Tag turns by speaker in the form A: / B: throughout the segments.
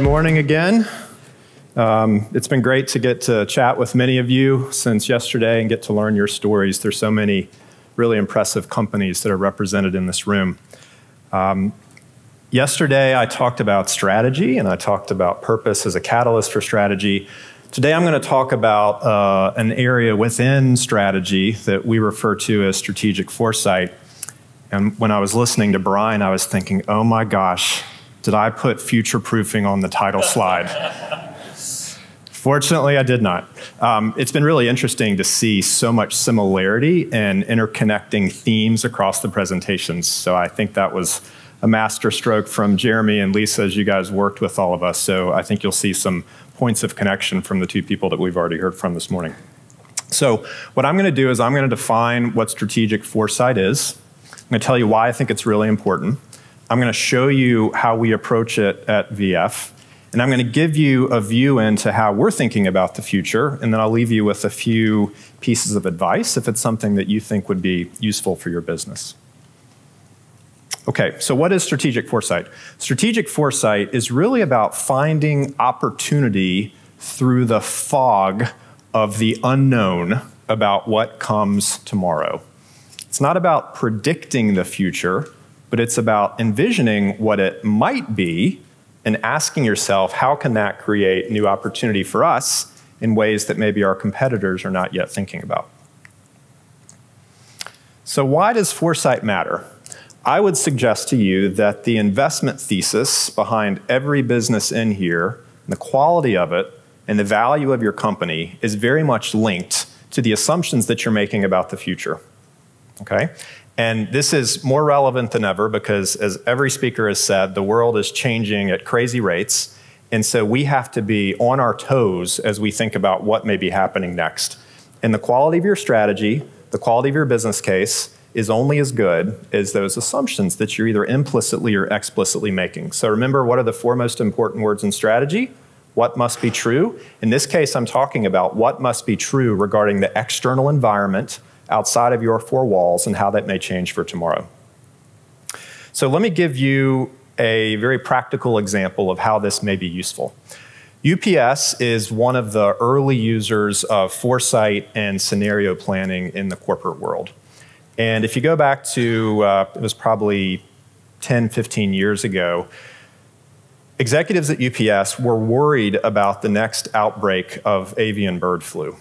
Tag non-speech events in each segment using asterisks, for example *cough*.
A: Good morning again. Um, it's been great to get to chat with many of you since yesterday and get to learn your stories. There's so many really impressive companies that are represented in this room. Um, yesterday, I talked about strategy and I talked about purpose as a catalyst for strategy. Today, I'm going to talk about uh, an area within strategy that we refer to as strategic foresight. And when I was listening to Brian, I was thinking, oh my gosh, did I put future proofing on the title slide? *laughs* Fortunately, I did not. Um, it's been really interesting to see so much similarity and interconnecting themes across the presentations. So I think that was a master stroke from Jeremy and Lisa as you guys worked with all of us. So I think you'll see some points of connection from the two people that we've already heard from this morning. So what I'm going to do is I'm going to define what strategic foresight is. I'm going to tell you why I think it's really important. I'm going to show you how we approach it at VF. And I'm going to give you a view into how we're thinking about the future, and then I'll leave you with a few pieces of advice if it's something that you think would be useful for your business. Okay, so what is strategic foresight? Strategic foresight is really about finding opportunity through the fog of the unknown about what comes tomorrow. It's not about predicting the future, but it's about envisioning what it might be and asking yourself, how can that create new opportunity for us in ways that maybe our competitors are not yet thinking about? So, why does foresight matter? I would suggest to you that the investment thesis behind every business in here, the quality of it, and the value of your company is very much linked to the assumptions that you're making about the future. Okay? And this is more relevant than ever because, as every speaker has said, the world is changing at crazy rates. And so we have to be on our toes as we think about what may be happening next. And the quality of your strategy, the quality of your business case, is only as good as those assumptions that you're either implicitly or explicitly making. So remember, what are the four most important words in strategy? What must be true? In this case, I'm talking about what must be true regarding the external environment outside of your four walls and how that may change for tomorrow. So let me give you a very practical example of how this may be useful. UPS is one of the early users of foresight and scenario planning in the corporate world. And if you go back to, uh, it was probably 10, 15 years ago, executives at UPS were worried about the next outbreak of avian bird flu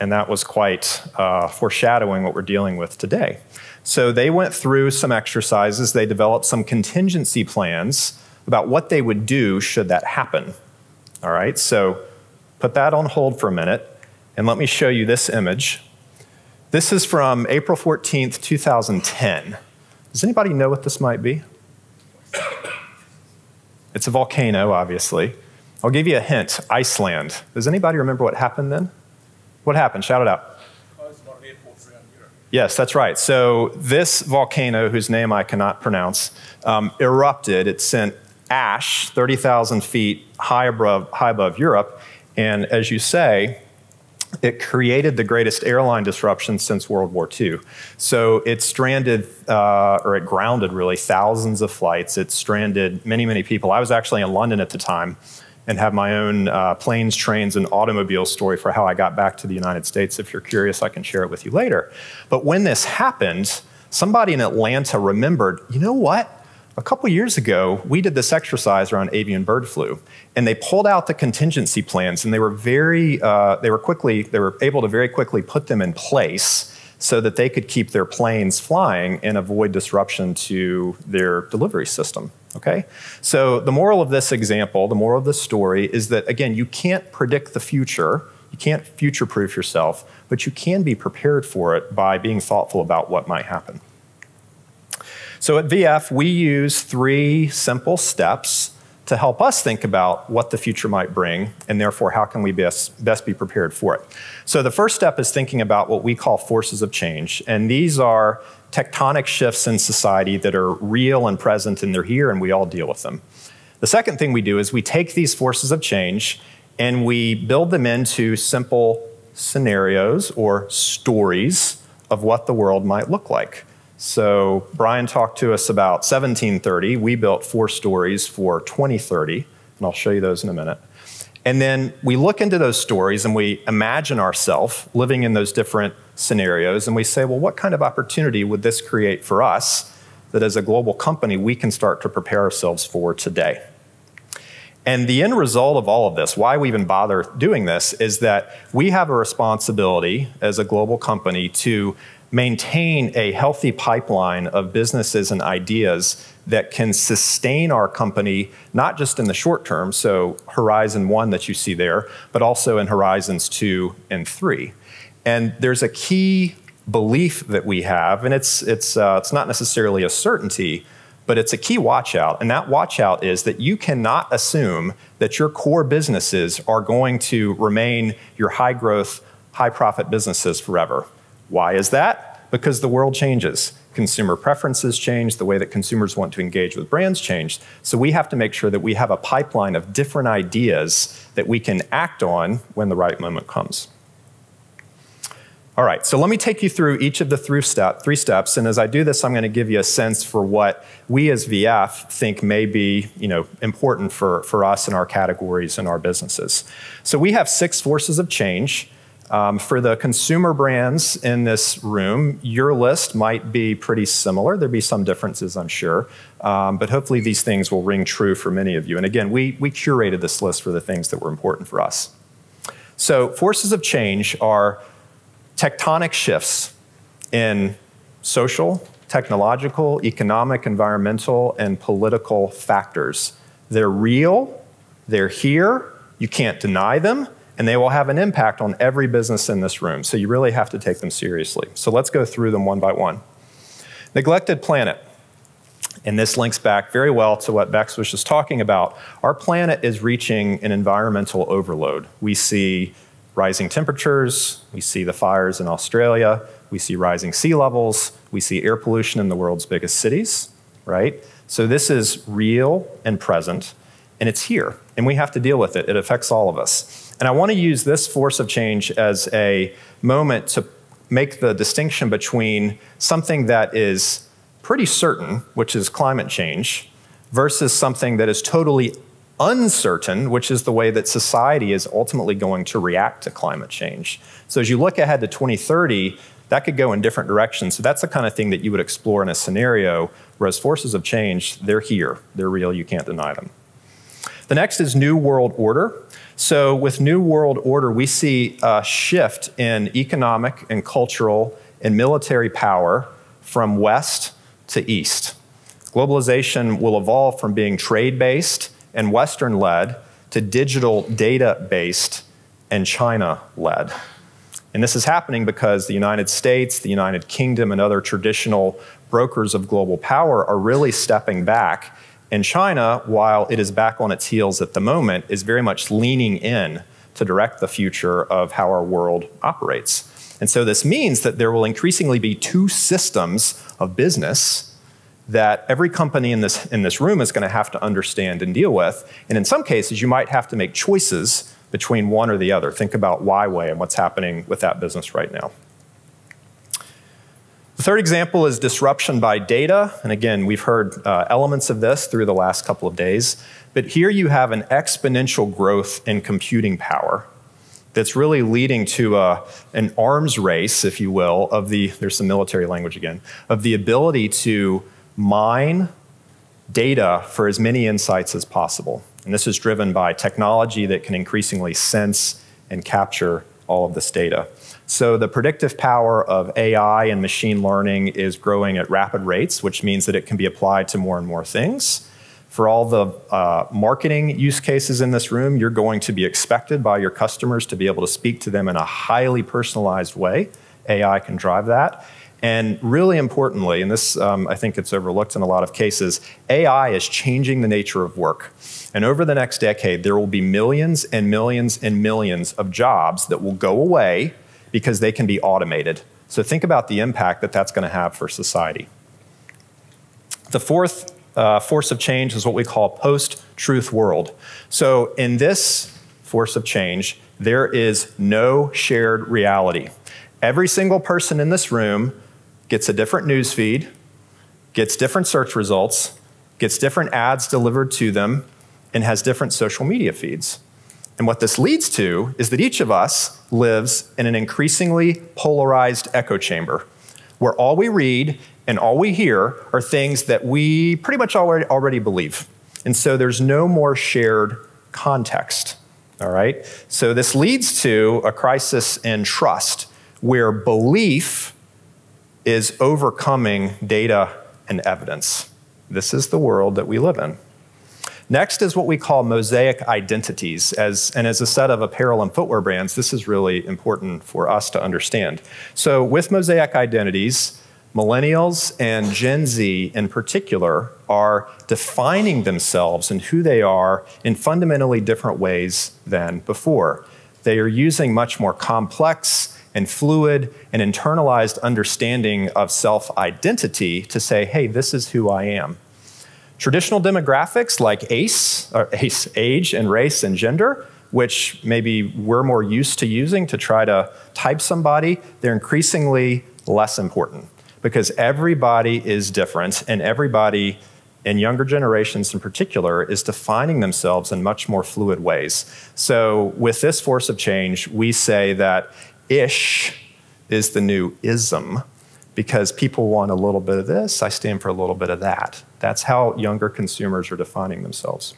A: and that was quite uh, foreshadowing what we're dealing with today. So they went through some exercises, they developed some contingency plans about what they would do should that happen. All right, so put that on hold for a minute, and let me show you this image. This is from April 14th, 2010. Does anybody know what this might be? It's a volcano, obviously. I'll give you a hint Iceland. Does anybody remember what happened then? What happened? Shout it out. Yes, that's right. So this volcano, whose name I cannot pronounce, um, erupted. It sent ash 30,000 feet high above, high above Europe. And as you say, it created the greatest airline disruption since World War II. So it stranded, uh, or it grounded really, thousands of flights. It stranded many, many people. I was actually in London at the time and have my own uh, planes, trains, and automobile story for how I got back to the United States. If you're curious, I can share it with you later. But when this happened, somebody in Atlanta remembered, you know what? A couple years ago, we did this exercise around avian bird flu, and they pulled out the contingency plans, and they were very, uh, they were quickly, they were able to very quickly put them in place so that they could keep their planes flying and avoid disruption to their delivery system. Okay? So, the moral of this example, the moral of this story is that, again, you can't predict the future, you can't future proof yourself, but you can be prepared for it by being thoughtful about what might happen. So, at VF, we use three simple steps to help us think about what the future might bring, and therefore, how can we best, best be prepared for it. So, the first step is thinking about what we call forces of change, and these are tectonic shifts in society that are real and present, and they're here, and we all deal with them. The second thing we do is we take these forces of change and we build them into simple scenarios or stories of what the world might look like. So Brian talked to us about 1730. We built four stories for 2030. and I'll show you those in a minute. And then we look into those stories and we imagine ourselves living in those different scenarios and we say, well, what kind of opportunity would this create for us that as a global company we can start to prepare ourselves for today? And the end result of all of this, why we even bother doing this, is that we have a responsibility as a global company to maintain a healthy pipeline of businesses and ideas that can sustain our company, not just in the short term, so Horizon 1 that you see there, but also in Horizons 2 and 3. And there's a key belief that we have, and it's, it's, uh, it's not necessarily a certainty, but it's a key watch out. And that watch out is that you cannot assume that your core businesses are going to remain your high growth, high profit businesses forever. Why is that? Because the world changes. Consumer preferences change, the way that consumers want to engage with brands change. So we have to make sure that we have a pipeline of different ideas that we can act on when the right moment comes. All right, so let me take you through each of the three, step, three steps, and as I do this, I'm going to give you a sense for what we as VF think may be you know, important for, for us in our categories and our businesses. So we have six forces of change. Um, for the consumer brands in this room, your list might be pretty similar. There'd be some differences, I'm sure, um, but hopefully these things will ring true for many of you. And again, we, we curated this list for the things that were important for us. So forces of change are tectonic shifts in social, technological, economic, environmental, and political factors. They're real, they're here, you can't deny them, and they will have an impact on every business in this room. So you really have to take them seriously. So let's go through them one by one. Neglected planet. And this links back very well to what Bex was just talking about. Our planet is reaching an environmental overload. We see rising temperatures, we see the fires in Australia, we see rising sea levels, we see air pollution in the world's biggest cities, right? So this is real and present, and it's here, and we have to deal with it. It affects all of us. And I want to use this force of change as a moment to make the distinction between something that is pretty certain, which is climate change, versus something that is totally uncertain, which is the way that society is ultimately going to react to climate change. So as you look ahead to 2030, that could go in different directions. So that's the kind of thing that you would explore in a scenario, whereas forces of change, they're here, they're real, you can't deny them. The next is New World Order. So with New World Order, we see a shift in economic and cultural and military power from west to east. Globalization will evolve from being trade-based and Western led to digital data based and China led. And this is happening because the United States, the United Kingdom, and other traditional brokers of global power are really stepping back. And China, while it is back on its heels at the moment, is very much leaning in to direct the future of how our world operates. And so this means that there will increasingly be two systems of business that every company in this, in this room is going to have to understand and deal with. And in some cases, you might have to make choices between one or the other. Think about Huawei and what's happening with that business right now. The third example is disruption by data. And again, we've heard uh, elements of this through the last couple of days. But here you have an exponential growth in computing power that's really leading to a, uh, an arms race, if you will, of the, there's some military language again, of the ability to mine data for as many insights as possible. And this is driven by technology that can increasingly sense and capture all of this data. So the predictive power of AI and machine learning is growing at rapid rates, which means that it can be applied to more and more things. For all the uh, marketing use cases in this room, you're going to be expected by your customers to be able to speak to them in a highly personalized way. AI can drive that. And really importantly, and this um, I think it's overlooked in a lot of cases, AI is changing the nature of work. And over the next decade, there will be millions and millions and millions of jobs that will go away because they can be automated. So think about the impact that that's going to have for society. The fourth uh, force of change is what we call post-truth world. So in this force of change, there is no shared reality. Every single person in this room gets a different news feed, gets different search results, gets different ads delivered to them, and has different social media feeds. And what this leads to is that each of us lives in an increasingly polarized echo chamber where all we read and all we hear are things that we pretty much already, already believe. And so there's no more shared context. All right? So this leads to a crisis in trust where belief is overcoming data and evidence. This is the world that we live in. Next is what we call mosaic identities. As, and as a set of apparel and footwear brands, this is really important for us to understand. So, with mosaic identities, millennials and Gen Z in particular are defining themselves and who they are in fundamentally different ways than before. They are using much more complex and fluid and internalized understanding of self identity to say, hey, this is who I am. Traditional demographics like ACE, *laughs* ACE, age and race and gender, which maybe we're more used to using to try to type somebody, they're increasingly less important because everybody is different and everybody in younger generations in particular is defining themselves in much more fluid ways. So with this force of change, we say that ish is the new ism because people want a little bit of this, I stand for a little bit of that. That's how younger consumers are defining themselves.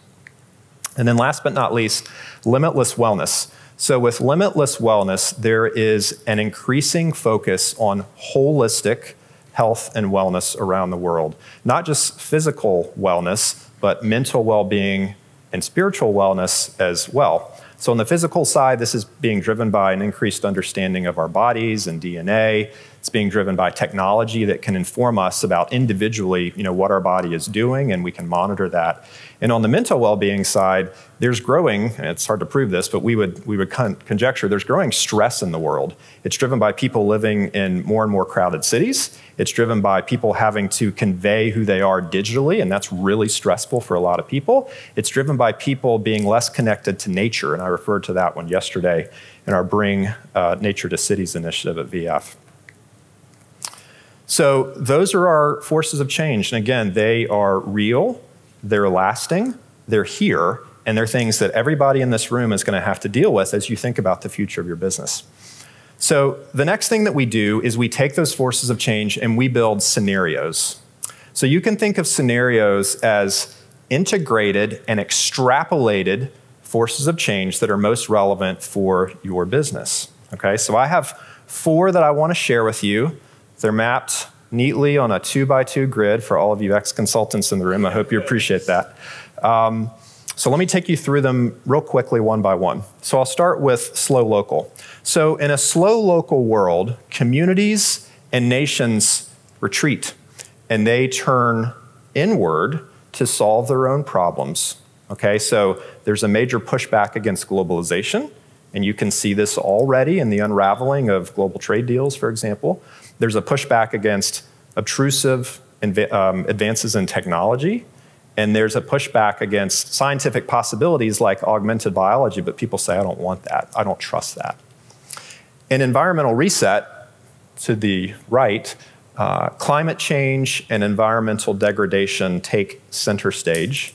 A: And then last but not least, limitless wellness. So, with limitless wellness, there is an increasing focus on holistic health and wellness around the world. Not just physical wellness, but mental well being and spiritual wellness as well. So, on the physical side, this is being driven by an increased understanding of our bodies and DNA. It's being driven by technology that can inform us about individually, you know, what our body is doing, and we can monitor that. And on the mental well-being side, there's growing, and it's hard to prove this, but we would we would con- conjecture there's growing stress in the world. It's driven by people living in more and more crowded cities. It's driven by people having to convey who they are digitally, and that's really stressful for a lot of people. It's driven by people being less connected to nature, and I referred to that one yesterday in our Bring uh, Nature to Cities initiative at VF. So those are our forces of change. And again, they are real, they're lasting, they're here, and they're things that everybody in this room is going to have to deal with as you think about the future of your business. So the next thing that we do is we take those forces of change and we build scenarios. So you can think of scenarios as integrated and extrapolated forces of change that are most relevant for your business. Okay, so I have four that I want to share with you they're mapped neatly on a two by two grid for all of you ex consultants in the room. I hope you appreciate that. Um, so let me take you through them real quickly, one by one. So I'll start with slow local. So in a slow local world, communities and nations retreat and they turn inward to solve their own problems. Okay, so there's a major pushback against globalization, and you can see this already in the unraveling of global trade deals, for example. There's a pushback against obtrusive um, advances in technology, and there's a pushback against scientific possibilities like augmented biology, but people say, I don't want that. I don't trust that. In environmental reset, to the right, uh, climate change and environmental degradation take center stage,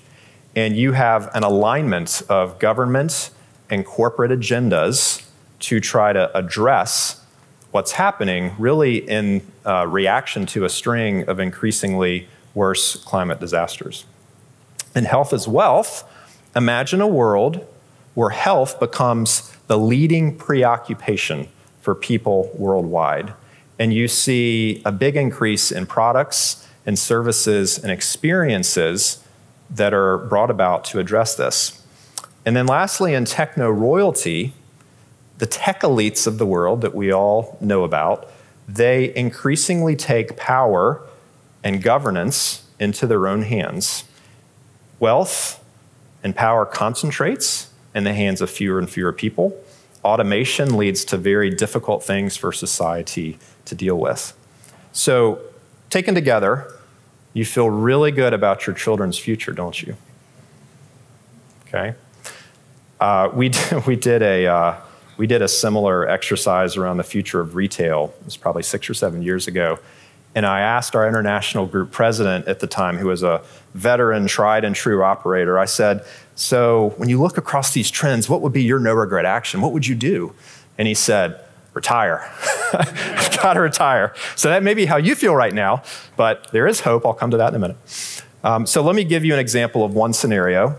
A: and you have an alignment of government and corporate agendas to try to address what's happening really in uh, reaction to a string of increasingly worse climate disasters. In health as wealth, imagine a world where health becomes the leading preoccupation for people worldwide. And you see a big increase in products and services and experiences that are brought about to address this. And then, lastly, in techno royalty, the tech elites of the world that we all know about, they increasingly take power and governance into their own hands. Wealth and power concentrates in the hands of fewer and fewer people. Automation leads to very difficult things for society to deal with. So, taken together, you feel really good about your children's future, don't you? Okay. Uh, we, *laughs* we did a, uh, we did a similar exercise around the future of retail. It was probably six or seven years ago. And I asked our international group president at the time, who was a veteran, tried and true operator, I said, So when you look across these trends, what would be your no regret action? What would you do? And he said, Retire. *laughs* I've got to retire. So that may be how you feel right now, but there is hope. I'll come to that in a minute. Um, so let me give you an example of one scenario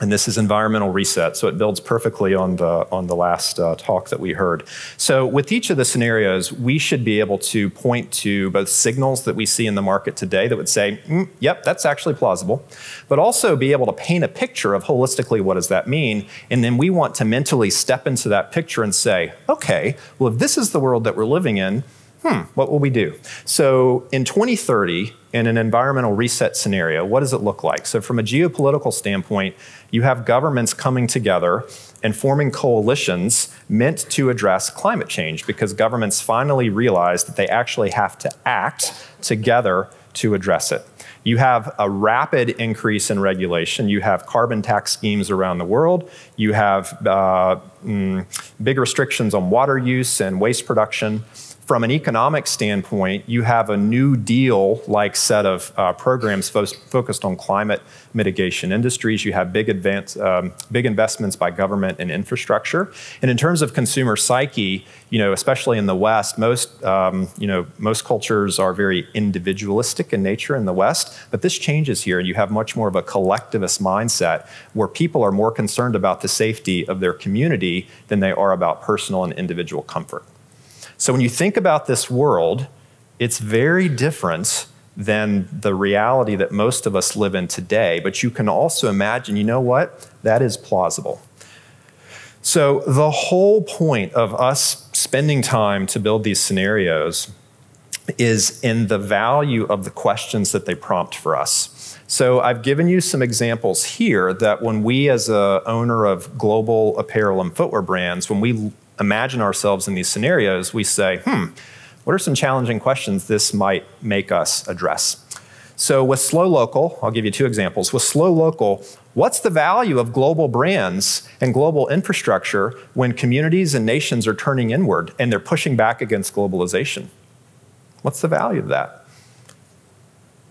A: and this is environmental reset, so it builds perfectly on the, on the last uh, talk that we heard. So with each of the scenarios, we should be able to point to both signals that we see in the market today that would say, mm, yep, that's actually plausible, but also be able to paint a picture of holistically what does that mean, and then we want to mentally step into that picture and say, okay, well if this is the world that we're living in, hmm, what will we do? So in 2030, in an environmental reset scenario, what does it look like? So from a geopolitical standpoint, you have governments coming together and forming coalitions meant to address climate change because governments finally realize that they actually have to act together to address it. You have a rapid increase in regulation. You have carbon tax schemes around the world. You have uh, mm, big restrictions on water use and waste production from an economic standpoint, you have a new deal like set of uh, programs fo focused on climate mitigation industries. You have big, advance, um, big investments by government in infrastructure. And in terms of consumer psyche, you know, especially in the West, most, um, you know, most cultures are very individualistic in nature in the West, but this changes here and you have much more of a collectivist mindset where people are more concerned about the safety of their community than they are about personal and individual comfort. So when you think about this world, it's very different than the reality that most of us live in today. But you can also imagine, you know what? That is plausible. So the whole point of us spending time to build these scenarios is in the value of the questions that they prompt for us. So I've given you some examples here that when we as a owner of global apparel and footwear brands, when we imagine ourselves in these scenarios, we say, hmm, what are some challenging questions this might make us address? So with Slow Local, I'll give you two examples. With Slow Local, what's the value of global brands and global infrastructure when communities and nations are turning inward and they're pushing back against globalization? What's the value of that?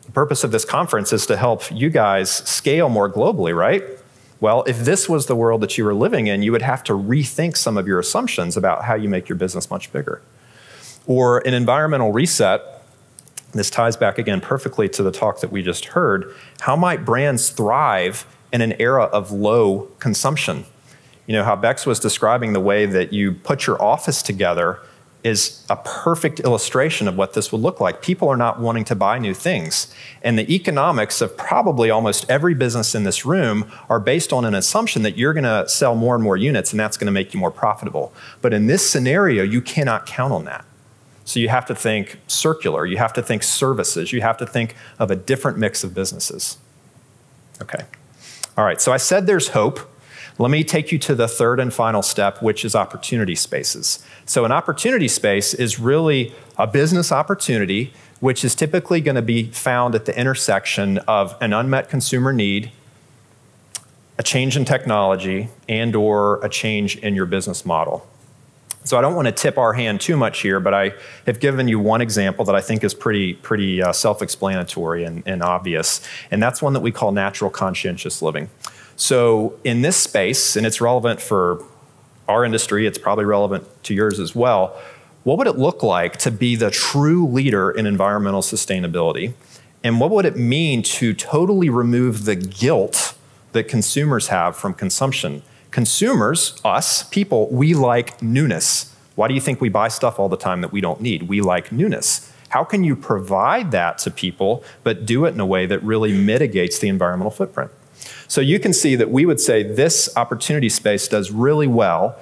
A: The purpose of this conference is to help you guys scale more globally, right? Well, if this was the world that you were living in, you would have to rethink some of your assumptions about how you make your business much bigger. Or an environmental reset, this ties back again perfectly to the talk that we just heard. How might brands thrive in an era of low consumption? You know, how Bex was describing the way that you put your office together is a perfect illustration of what this would look like. People are not wanting to buy new things. And the economics of probably almost every business in this room are based on an assumption that you're going to sell more and more units and that's going to make you more profitable. But in this scenario, you cannot count on that. So you have to think circular, you have to think services, you have to think of a different mix of businesses. Okay. All right, so I said there's hope. Let me take you to the third and final step, which is opportunity spaces. So, an opportunity space is really a business opportunity, which is typically going to be found at the intersection of an unmet consumer need, a change in technology, and or a change in your business model. So I don't want to tip our hand too much here, but I have given you one example that I think is pretty, pretty uh, self-explanatory and, and obvious, and that's one that we call natural conscientious living. So in this space, and it's relevant for our industry, it's probably relevant to yours as well, what would it look like to be the true leader in environmental sustainability? And what would it mean to totally remove the guilt that consumers have from consumption? Consumers, us, people, we like newness. Why do you think we buy stuff all the time that we don't need? We like newness. How can you provide that to people, but do it in a way that really mitigates the environmental footprint? So you can see that we would say this opportunity space does really well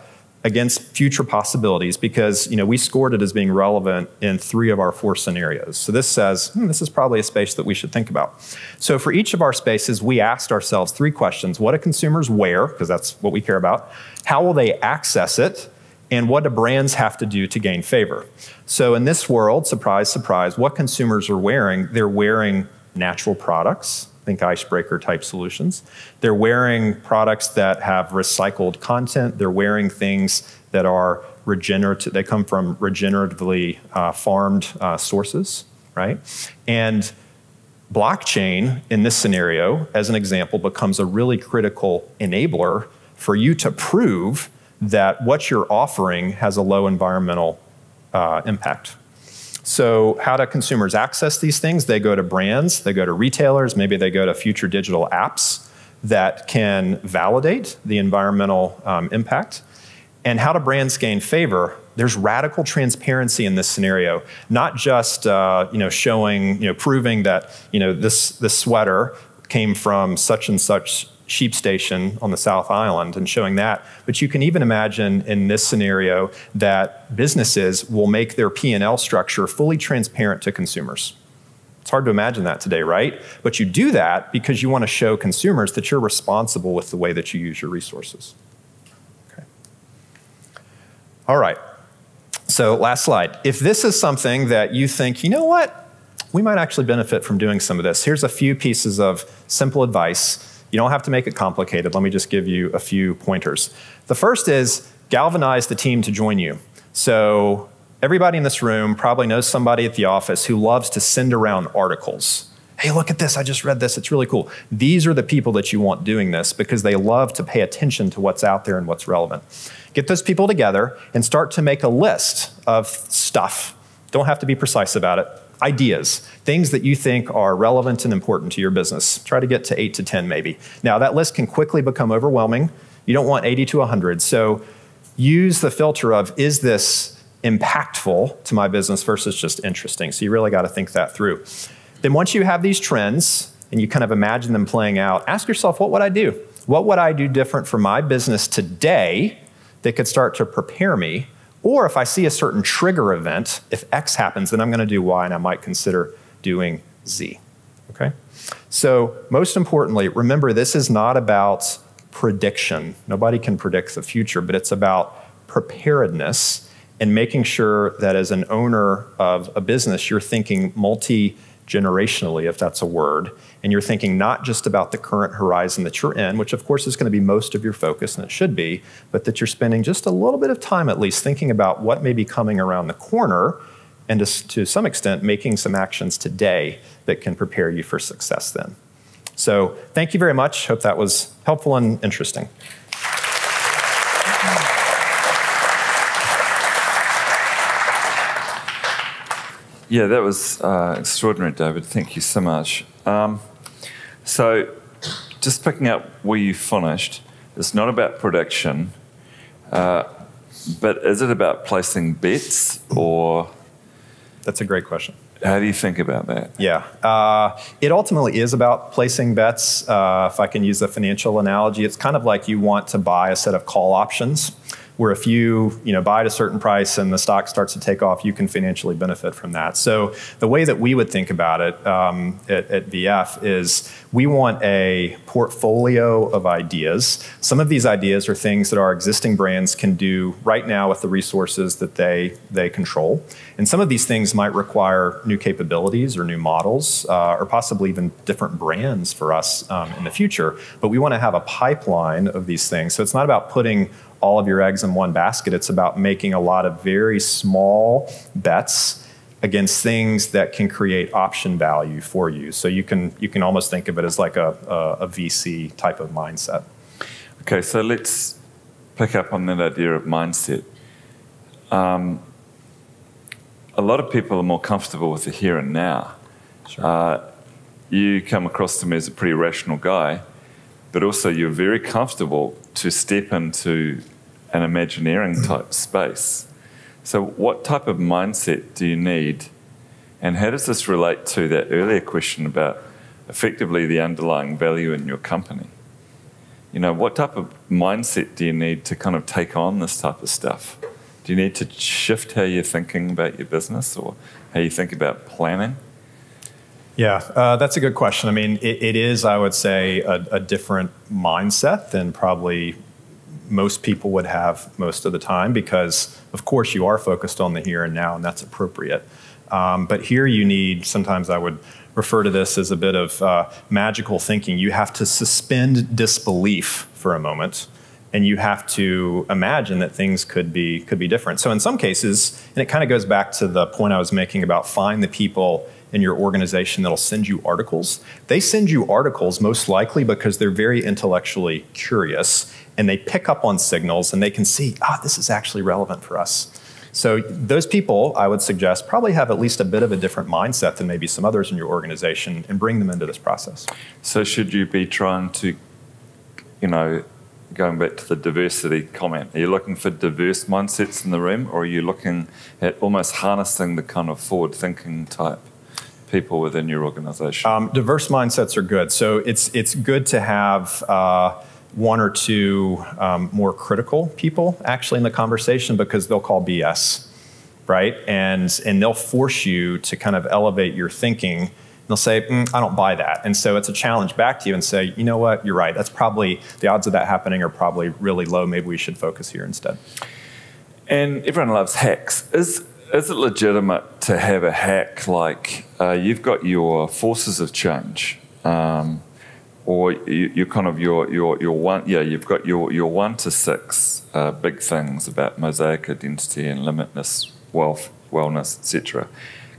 A: against future possibilities because you know we scored it as being relevant in three of our four scenarios. So this says hmm, this is probably a space that we should think about. So for each of our spaces, we asked ourselves three questions: What do consumers wear? Because that's what we care about. How will they access it? And what do brands have to do to gain favor? So in this world, surprise, surprise, what consumers are wearing? They're wearing natural products think icebreaker type solutions. They're wearing products that have recycled content. They're wearing things that are regenerative, they come from regeneratively uh, farmed uh, sources. right? And blockchain in this scenario, as an example, becomes a really critical enabler for you to prove that what you're offering has a low environmental uh, impact. So, how do consumers access these things? They go to brands, they go to retailers, maybe they go to future digital apps that can validate the environmental um, impact. And how do brands gain favor? There's radical transparency in this scenario, not just uh, you know showing you know proving that you know this this sweater came from such and such sheep station on the South Island and showing that. But you can even imagine in this scenario that businesses will make their P&L structure fully transparent to consumers. It's hard to imagine that today, right? But you do that because you want to show consumers that you're responsible with the way that you use your resources. Okay. All right. So, last slide. If this is something that you think, you know what, we might actually benefit from doing some of this, here's a few pieces of simple advice you don't have to make it complicated. Let me just give you a few pointers. The first is galvanize the team to join you. So, everybody in this room probably knows somebody at the office who loves to send around articles. Hey, look at this. I just read this. It's really cool. These are the people that you want doing this because they love to pay attention to what's out there and what's relevant. Get those people together and start to make a list of stuff. Don't have to be precise about it ideas, things that you think are relevant and important to your business. Try to get to eight to 10 maybe. Now, that list can quickly become overwhelming. You don't want 80 to 100. So use the filter of is this impactful to my business versus just interesting? So you really got to think that through. Then once you have these trends and you kind of imagine them playing out, ask yourself, what would I do? What would I do different for my business today that could start to prepare me or if I see a certain trigger event, if X happens, then I'm going to do Y and I might consider doing Z. Okay? So, most importantly, remember this is not about prediction. Nobody can predict the future, but it's about preparedness and making sure that as an owner of a business, you're thinking multi generationally, if that's a word, and you're thinking not just about the current horizon that you're in, which of course is going to be most of your focus, and it should be, but that you're spending just a little bit of time at least thinking about what may be coming around the corner, and to, to some extent, making some actions today that can prepare you for success then. So, thank you very much. Hope that was helpful and interesting.
B: Yeah, that was uh, extraordinary, David. Thank you so much. Um, so, just picking up where you finished, it's not about prediction, uh, but is it about placing bets or?
A: That's a great question.
B: How do you think about that?
A: Yeah, uh, it ultimately is about placing bets. Uh, if I can use a financial analogy, it's kind of like you want to buy a set of call options where if you you know buy at a certain price and the stock starts to take off, you can financially benefit from that. So the way that we would think about it um, at, at, VF is we want a portfolio of ideas. Some of these ideas are things that our existing brands can do right now with the resources that they they control, and some of these things might require new capabilities or new models, uh, or possibly even different brands for us um, in the future. But we want to have a pipeline of these things. So it's not about putting all of your eggs in one basket. It's about making a lot of very small bets against things that can create option value for you. So you can you can almost think of it as like a, a, a VC type of mindset.
B: Okay, so let's pick up on that idea of mindset. Um, a lot of people are more comfortable with the here and now. Sure. Uh, you come across to me as a pretty rational guy, but also you're very comfortable to step into an Imagineering type space. So, what type of mindset do you need? And how does this relate to that earlier question about effectively the underlying value in your company? You know, what type of mindset do you need to kind of take on this type of stuff? Do you need to shift how you're thinking about your business or how you think about planning?
A: Yeah, uh, that's a good question. I mean, it, it is, I would say, a, a, different mindset than probably most people would have most of the time because, of course, you are focused on the here and now, and that's appropriate. Um, but here you need, sometimes I would refer to this as a bit of uh, magical thinking. You have to suspend disbelief for a moment and you have to imagine that things could be could be different. So in some cases, and it kind of goes back to the point I was making about find the people in your organization that'll send you articles. They send you articles most likely because they're very intellectually curious and they pick up on signals and they can see, ah, this is actually relevant for us. So those people, I would suggest, probably have at least a bit of a different mindset than maybe some others in your organization and bring them into this process.
B: So should you be trying to, you know, going back to the diversity comment, are you looking for diverse mindsets in the room or are you looking at almost harnessing the kind of forward thinking type people within your organization?
A: Um, diverse mindsets are good. So it's, it's good to have uh, one or two um, more critical people actually in the conversation because they'll call BS, right? And, and they'll force you to kind of elevate your thinking. They'll say, mm, I don't buy that. And so it's a challenge back to you and say, you know what, you're right. That's probably, the odds of that happening are probably really low. Maybe we should focus here instead.
B: And everyone loves hacks. Is, is it legitimate to have a hack like uh, you've got your forces of change? Um, or you, you kind of your your your one yeah you've got your your one to six uh, big things about mosaic identity and limitless wealth wellness etc.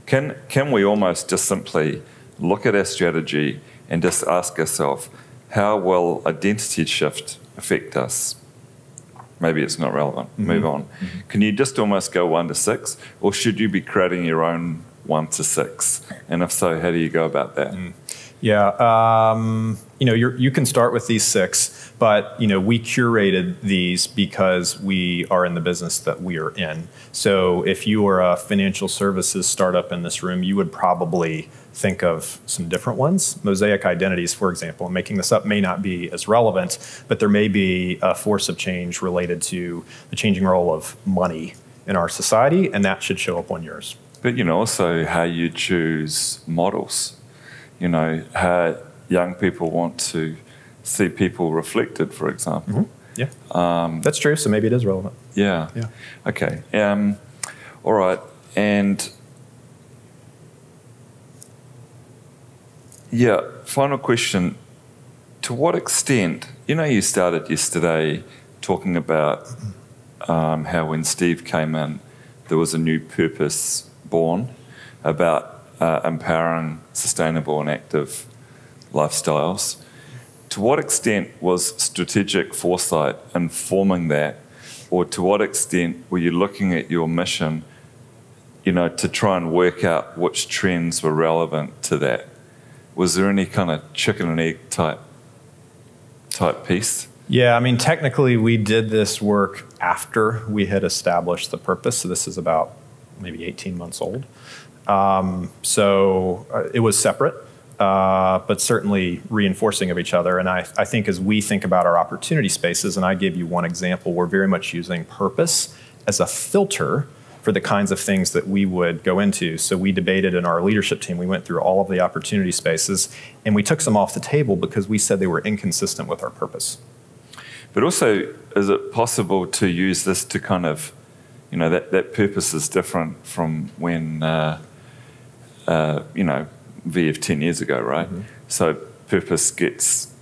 B: Can can we almost just simply look at our strategy and just ask ourselves how will identity shift affect us? Maybe it's not relevant. Mm-hmm. Move on. Mm-hmm. Can you just almost go one to six, or should you be creating your own one to six? And if so, how do you go about that? Mm.
A: Yeah, um, you know, you can start with these six, but you know, we curated these because we are in the business that we are in. So, if you were a financial services startup in this room, you would probably think of some different ones. Mosaic identities, for example, making this up may not be as relevant, but there may be a force of change related to the changing role of money in our society, and that should show up on yours.
B: But you know, also how you choose models you know, how young people want to see people reflected, for example. Mm-hmm.
A: Yeah, um, that's true. So maybe it is relevant.
B: Yeah.
A: Yeah.
B: Okay. Um, all right. And yeah, final question. To what extent, you know, you started yesterday talking about um, how when Steve came in, there was a new purpose born about uh, empowering sustainable and active lifestyles. To what extent was strategic foresight informing that, or to what extent were you looking at your mission, you know, to try and work out which trends were relevant to that? Was there any kind of chicken and egg type type piece?
A: Yeah, I mean, technically, we did this work after we had established the purpose. So this is about maybe 18 months old. Um, so uh, it was separate, uh, but certainly reinforcing of each other. And I, I think as we think about our opportunity spaces, and I give you one example, we're very much using purpose as a filter for the kinds of things that we would go into. So we debated in our leadership team, we went through all of the opportunity spaces, and we took some off the table because we said they were inconsistent with our purpose.
B: But also, is it possible to use this to kind of, you know, that, that purpose is different from when uh, uh, you know, VF 10 years ago, right? Mm-hmm. So purpose gets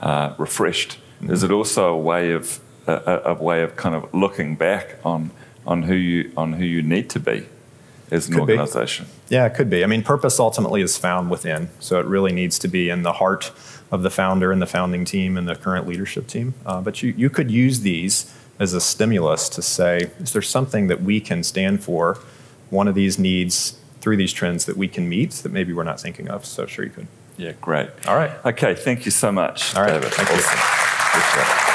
B: uh, refreshed. Mm-hmm. Is it also a way of a, a, way of kind of looking back on on who you on who you need to be as an could organization?
A: Be. Yeah, it could be. I mean, purpose ultimately is found within, so it really needs to be in the heart of the founder and the founding team and the current leadership team. Uh, but you you could use these as a stimulus to say, is there something that we can stand for? One of these needs through these trends that we can meet that maybe we're not thinking of. So sure you could.
B: Yeah, great.
A: All right.
B: Okay, thank you so much,
A: All right.
B: David.
A: Thank awesome. you.